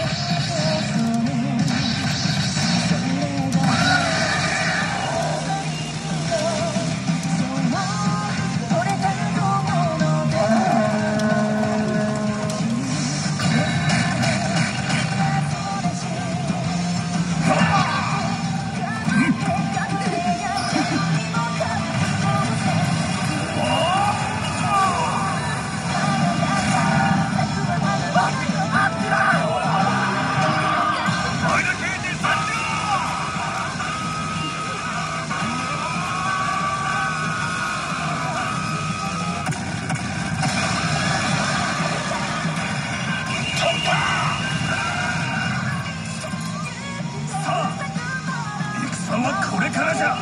Yes. はこれからじゃ